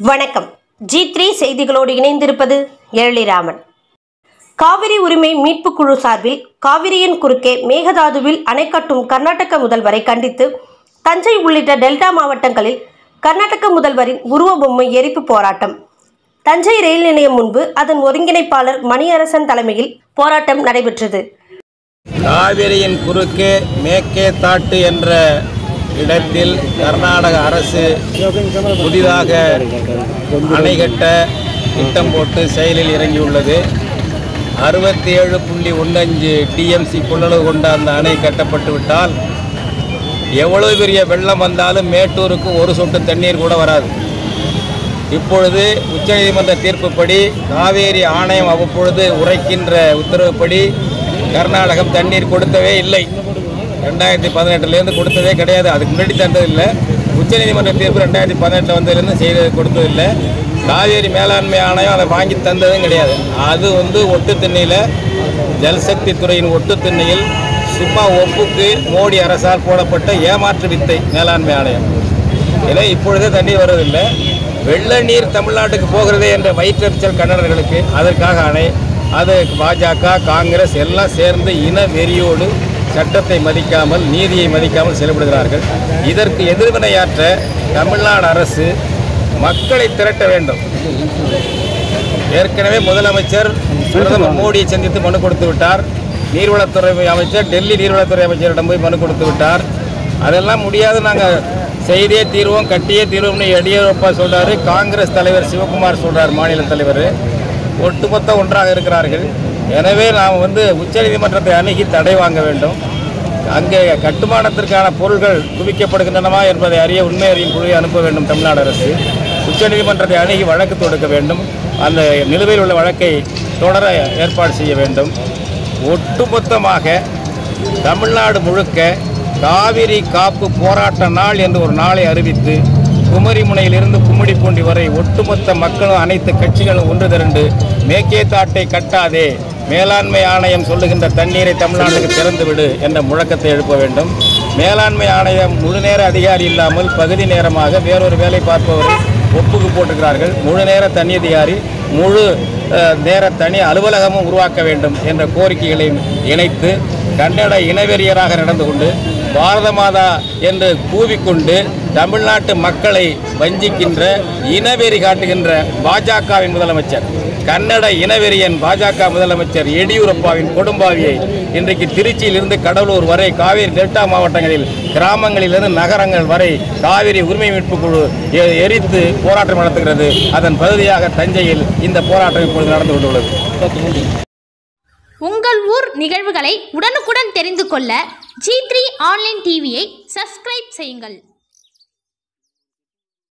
வணக்கம். G three செய்திகளோடு இணைந்திருப்பது எழிலிராமன். காவிரி உரிமை மீட்புக் குழு சார்பில் காவிரியின் குறுக்கே மேகதாதுவில் அணை கட்டும் கர்நாடக முதல்வரை கண்டித்து தஞ்சை உள்ளிட்ட டெல்டா மாவட்டங்களில் கர்நாடக முதல்வரின் உருவ பொம்மை எரிப்பு போராட்டம். தஞ்சை ரயில் நிலையம் முன்பு அதன் ஒருங்கிணைப்பாளர் மணியரசன் தலைமையில் போராட்டம் நடைபெற்றது. காவிரியின் குறுக்கே மேக்கே தாட்டு என்ற இடத்தில் கர்நாடக அரசு புதிதாக அணை கட்ட திட்டம் போட்டு செயலில் இறங்கியுள்ளது. அறுபத்தி ஏழு புள்ளி ஒன்றஞ்சு டிஎம்சி கொள்ளளவு கொண்ட அந்த அணை கட்டப்பட்டு விட்டால் எவ்வளவு பெரிய வெள்ளம் வந்தாலும் மேட்டூருக்கு ஒரு சொட்டு தண்ணீர் கூட வராது. இப்பொழுது உச்சநீதிமன்ற தீர்ப்புப்படி காவேரி ஆணையம் அவ்வப்பொழுது உரைக்கின்ற உத்தரவுப்படி கர்நாடகம் தண்ணீர் கொடுத்தவே இல்லை. ரெண்டாயிரத்தி பதினெட்டுலேருந்து கொடுத்ததே கிடையாது. அதுக்கு முன்னாடி தந்ததில்லை உச்சநீதிமன்ற தீர்ப்பு ரெண்டாயிரத்தி பதினெட்டில் வந்ததுலேருந்து செய்தது கொடுத்ததில்லை காவேரி மேலாண்மை ஆணையம் அதை வாங்கி தந்ததும் கிடையாது. அது வந்து ஒட்டு திண்ணையில் ஜல்சக்தி துறையின் ஒட்டு திண்ணையில் சும்மா ஒப்புக்கு மோடி அரசால் போடப்பட்ட ஏமாற்று வித்தை மேலாண்மை ஆணையம். ஏன்னா இப்பொழுதே தண்ணி வருவதில்லை வெள்ள நீர் தமிழ்நாட்டுக்கு போகிறதே என்ற வயிற்றறிச்சல் கன்னடர்களுக்கு அதற்காக அணை அது பாஜக காங்கிரஸ் எல்லாம் சேர்ந்து இன வெறியோடு சட்டத்தை மதிக்காமல் நீதியை மதிக்காமல் செயல்படுகிறார்கள். இதற்கு எதிர்வினையாற்ற தமிழ்நாடு அரசு மக்களை திரட்ட வேண்டும். ஏற்கனவே முதலமைச்சர் பிரதமர் மோடியை சந்தித்து மனு கொடுத்து விட்டார். நீர்வளத்துறை அமைச்சர் டெல்லி நீர்வளத்துறை அமைச்சரிடம் போய் மனு கொடுத்து விட்டார். அதெல்லாம் முடியாது நாங்கள் செய்தே தீர்வோம் கட்டியே தீர்வோம்னு எடியூரப்பா சொல்கிறாரு காங்கிரஸ் தலைவர் சிவகுமார் சொல்கிறார் மாநில தலைவர். ஒட்டுமொத்த ஒன்றாக இருக்கிறார்கள். எனவே நாம் வந்து உச்சநீதிமன்றத்தை அணுகி தடை வாங்க வேண்டும். அங்கே கட்டுமானத்திற்கான பொருள்கள் குவிக்கப்படுகின்றனவா என்பதை அறிய உண்மை அறியும் குழுவை அனுப்ப வேண்டும் தமிழ்நாடு அரசு. உச்சநீதிமன்றத்தை அணுகி வழக்கு தொடுக்க வேண்டும். அந்த நிலுவையில் உள்ள வழக்கை தொடர ஏற்பாடு செய்ய வேண்டும். ஒட்டுமொத்தமாக தமிழ்நாடு முழுக்க காவிரி காப்பு போராட்ட நாள் என்று ஒரு நாளை அறிவித்து குமரிமுனையிலிருந்து கும்மிடிப்பூண்டி வரை ஒட்டுமொத்த மக்களும் அனைத்து கட்சிகளும் ஒன்று திரண்டு மேக்கே தாட்டை கட்டாதே மேலாண்மை ஆணையம் சொல்லுகின்ற தண்ணீரை தமிழ்நாட்டுக்கு திறந்துவிடு என்ற முழக்கத்தை எழுப்ப வேண்டும். மேலாண்மை ஆணையம் முழு நேர அதிகாரி இல்லாமல் பகுதி நேரமாக வேறொரு வேலை பார்ப்பவரை ஒப்புக்கு போட்டுக்கிறார்கள் முழு நேர தனி அதிகாரி முழு நேர தனி அலுவலகமும் உருவாக்க வேண்டும் என்ற கோரிக்கைகளை இணைத்து கன்னட இனவெறியராக நடந்து கொண்டு பாரத மாதா என்று கூவிக்கொண்டு தமிழ்நாட்டு மக்களை வஞ்சிக்கின்ற இனவெறி காட்டுகின்ற பாஜகவின் முதலமைச்சர். கன்னட இனவெறியன் பாஜக முதலமைச்சர் எடியூரப்பாவின் கொடும்பாவியை இன்றைக்கு திருச்சியிலிருந்து கடலூர் வரை காவிரி டெல்டா மாவட்டங்களில் கிராமங்களிலிருந்து நகரங்கள் வரை காவிரி உரிமை மீட்பு குழு எ- எரித்து போராட்டம் நடத்துகிறது. அதன் பகுதியாக தஞ்சையில் இந்த போராட்டம் இப்பொழுது நடந்து கொண்டுள்ளது. உங்கள் ஊர் நிகழ்வுகளை உடனுக்குடன் தெரிந்து கொள்ள ஜி த்ரீ ஆன்லைன் டிவியை சப்ஸ்கிரைப் செய்யுங்கள்.